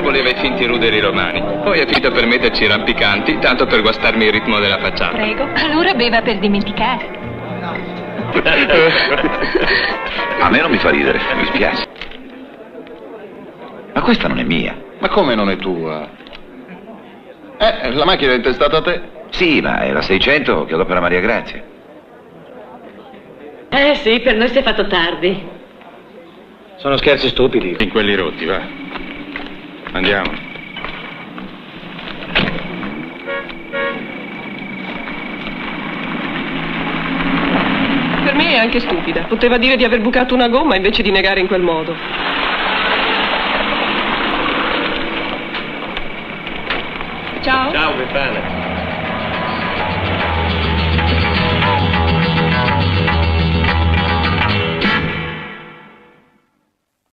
voleva i finti ruderi romani. Poi è finita per metterci i rampicanti, tanto per guastarmi il ritmo della facciata. Prego. Allora beva per dimenticare. A me non mi fa ridere, mi spiace. Ma questa non è mia. Ma come non è tua? Eh, la macchina è intestata a te. Sì, ma è la 600 che ho per Maria Grazia. Eh sì, per noi si è fatto tardi. Sono scherzi stupidi. In quelli rotti, va. Andiamo. Per me è anche stupida. Poteva dire di aver bucato una gomma invece di negare in quel modo. Ciao. Ciao, Befana.